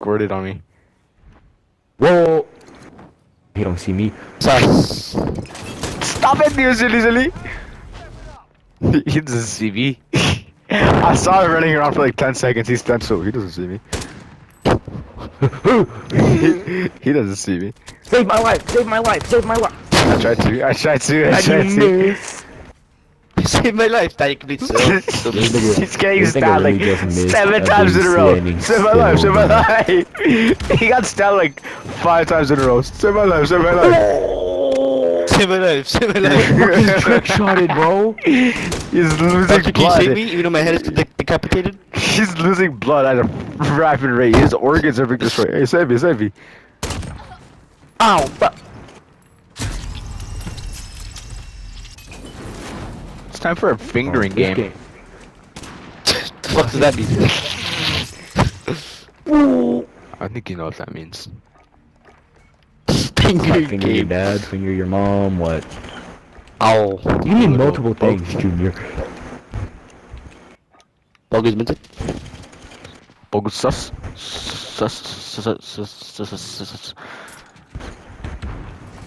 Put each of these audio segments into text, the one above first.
squirted on me. Whoa! He don't see me. Sus. Stop it, usually, usually. He doesn't see me. I saw him running around for like 10 seconds. He's so he doesn't see me. he, he doesn't see me. Save my life! Save my life! Save my life! I tried to. I tried to. I tried to. Miss. You saved my life. That you can be so. so This nigga- He's getting this nigga stabbed really like just missed seven times in a row. Save my life, save my life. He got stabbed like five times in a row. Save my life, save my life. save my life. Save my life. Fucking trick shotted, bro. He's losing Doctor, can you save me? Even though my head is de- decapitated. He's losing blood at a rapid rate. His organs are being destroyed. Hey, save me, save me. Ow! Fuck. It's time for a fingering This game. What does that mean? I think you know what that means. Finger Like, finger your game. dad, finger your mom, what? Ow. You need multiple things, Junior. Bogus minted. Bogus sus. Sus. Sus. Sus. Sus. Sus. Sus.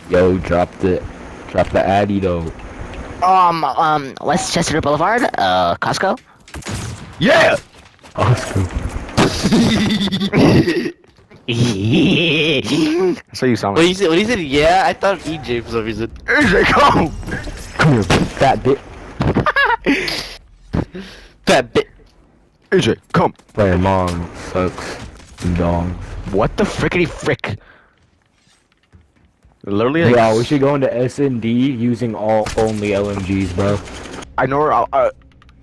Yo, drop the, drop the addy though. Um, um, Westchester Boulevard, uh, Costco. Yeah! Oscar. That's what you sound When like. he said, when he said, yeah, I thought of EJ for some reason. AJ, come! Come here, fat bit. Fat bit. AJ, come! Playing mom sucks. And dong. What the frickety frick? Literally, like, Yeah, we should go into S and D using all only LMGs, bro. I know where I'll, uh,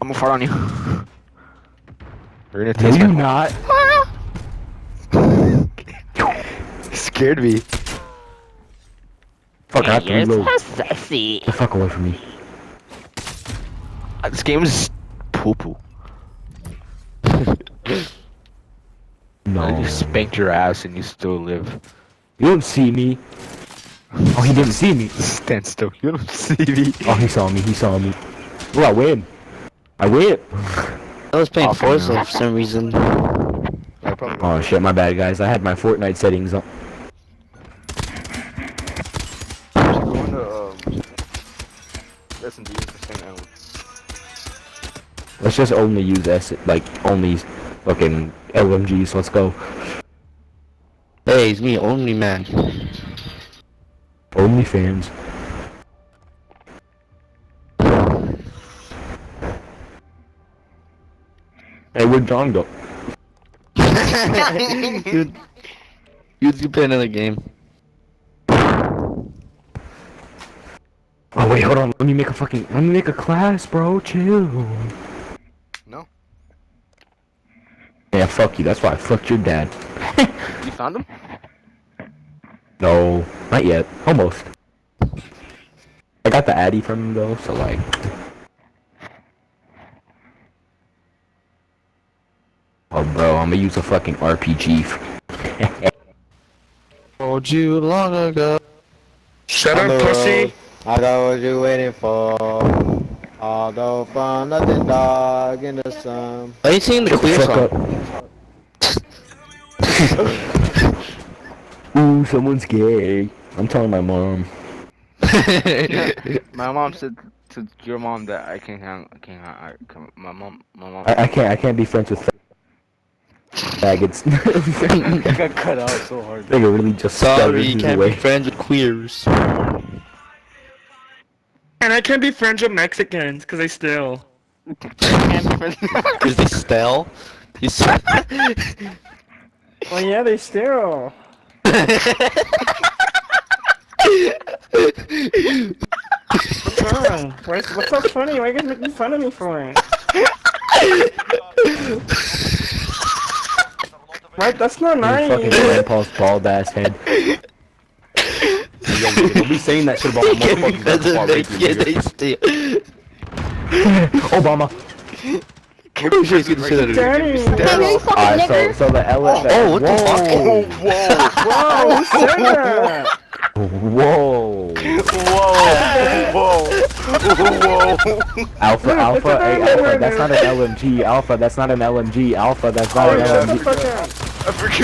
I'm gonna fart on you. You're gonna No, taste you not. Scared me. Fuck, I have to You're reload. so sexy. The fuck away from me. Uh, This game is poo poo. No. I just spanked your ass and you still live. You don't see me. Oh, he didn't see me. Stand still. You don't see me. Oh, he saw me. He saw me. Oh, I win. I win. I was playing Oh, Forza for some reason. Oh shit, my bad, guys. I had my Fortnite settings on. going to um, S&D for saying I Let's just only use S, like only fucking LMGs. Let's go. Hey, it's me, only man. Only fans. Hey, where'd John go? Dude, you you play another game. Oh wait, hold on. Let me make a fucking. Let me make a class, bro. Chill. No. Yeah, fuck you. That's why I fucked your dad. You found him? No, not yet. Almost. I got the Addy from him though, so like. Oh, bro, I'm gonna use a fucking RPG. Told you long ago. Shut up, the pussy. I know what you waiting for. I'll go find nothing dog in the sun. Are you singing the Shut the fuck song? up. Ooh, someone's gay. I'm telling my mom. My mom said to your mom that I can't hang. I can't hang. I, come- my mom. My mom. I, I can't. I can't be friends with faggots. I got cut out so hard. They really just stabbed Sorry, you can't way. be friends with queers. And I can't be friends with Mexicans, cause they still. Is they stale? You s- Well, yeah, they still. What's wrong? What's, what's so funny? Why are you guys making fun of me for it? Right, that's not Your nice. fucking grandpa's bald ass head. Yo, don't be saying that shit about my can't motherfucking grandpa raping you. they. Obama. I'm sure he's gonna say that again. You Alright, so so the elephant. Oh, what the fuck? Whoa, who said that? Whoa. Whoa! Whoa! Alpha, Alpha, hey, Alpha, that's not an LMG. Alpha, that's not an LMG. Alpha, that's not Oh, an shut the LMG. fuck up. I forget.